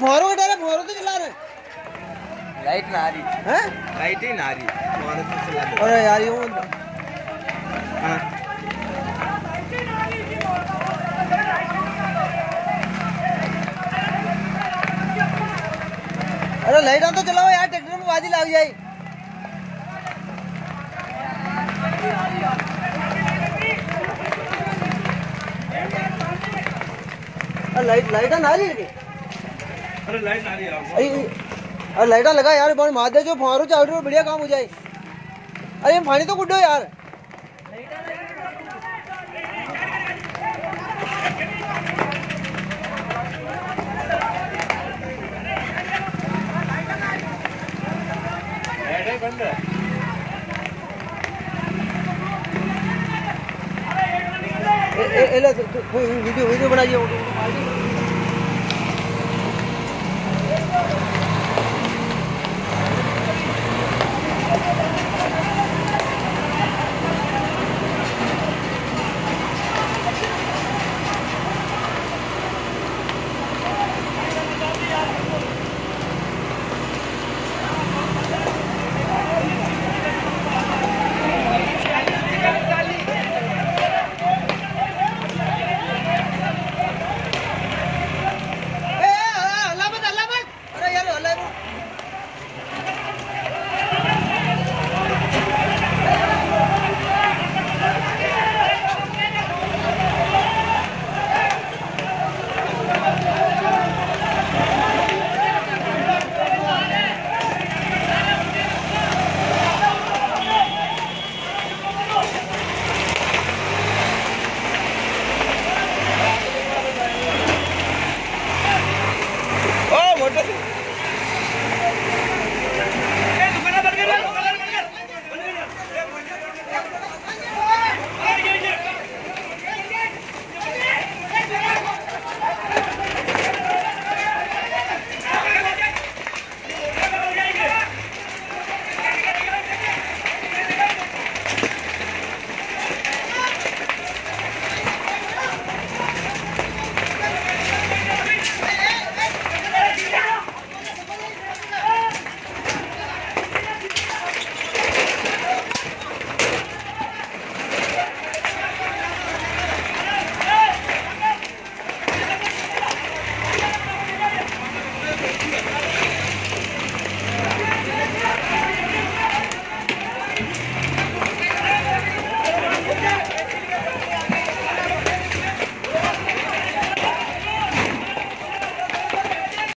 भौरो हटा रहे भौरो तो चला रहे। लाइट ना आ रही। हैं? लाइट ही ना आ रही। तुम्हारे से चला दो अरे यार यूँ हाँ। अरे लाइट तो चलाओ यार ट्रैक्टर में बाजी लग जाए। अरे लाइट लाइट ना आ रही है अरे लाइट आ रही है अरे लाइटा लगा यार बन मार दे जो फारो चावल बढ़िया काम हो जाए अरे पानी तो गुड्डो यार बंद है ए, ए, ए, ले, तू- तू वीडियो वीडियो बनाइए